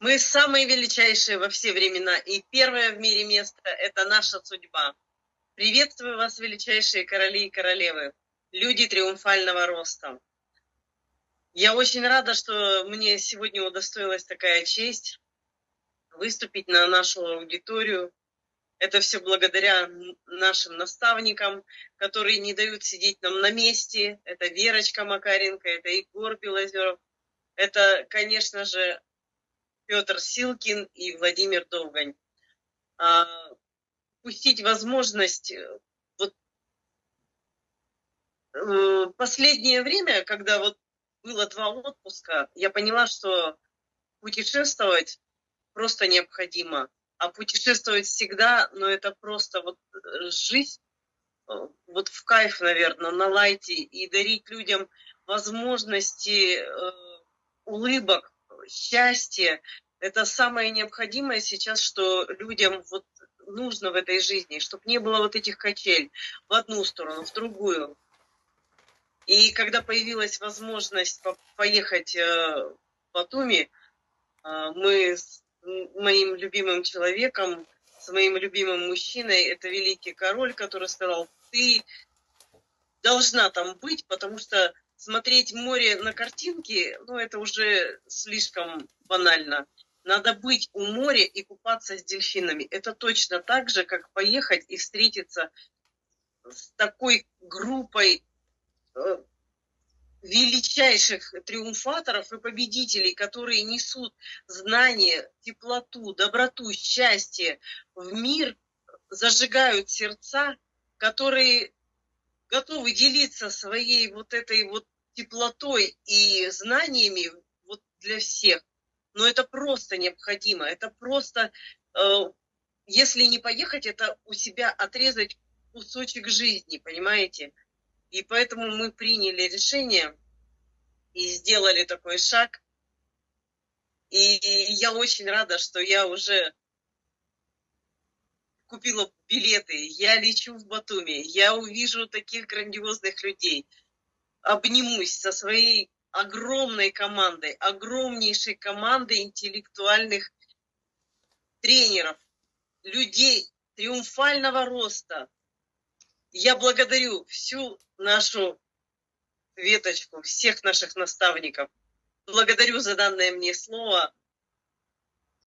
Мы самые величайшие во все времена, и первое в мире место – это наша судьба. Приветствую вас, величайшие короли и королевы, люди триумфального роста. Я очень рада, что мне сегодня удостоилась такая честь выступить на нашу аудиторию. Это все благодаря нашим наставникам, которые не дают сидеть нам на месте. Это Верочка Макаренко, это Егор Белозеров. Это, конечно же, Петр Силкин и Владимир Довгань. А, пустить возможность э, вот э, последнее время, когда вот было два отпуска, я поняла, что путешествовать просто необходимо. А путешествовать всегда, но это просто вот э, жизнь вот в кайф, наверное, на лайте и дарить людям возможности э, улыбок, счастье, это самое необходимое сейчас, что людям вот нужно в этой жизни, чтобы не было вот этих качель в одну сторону, в другую. И когда появилась возможность поехать э, в Батуми, э, мы с моим любимым человеком, с моим любимым мужчиной, это великий король, который сказал, ты должна там быть, потому что смотреть море на картинке, ну, это уже слишком банально. Надо быть у моря и купаться с дельфинами. Это точно так же, как поехать и встретиться с такой группой э, величайших триумфаторов и победителей, которые несут знания, теплоту, доброту, счастье в мир, зажигают сердца, которые готовы делиться своей вот этой вот теплотой и знаниями вот для всех. Но это просто необходимо. Это просто, э, если не поехать, это у себя отрезать кусочек жизни, понимаете? И поэтому мы приняли решение и сделали такой шаг. И я очень рада, что я уже купила билеты, я лечу в Батуми, я увижу таких грандиозных людей, обнимусь со своей огромной командой, огромнейшей командой интеллектуальных тренеров, людей триумфального роста. Я благодарю всю нашу веточку, всех наших наставников. Благодарю за данное мне слово.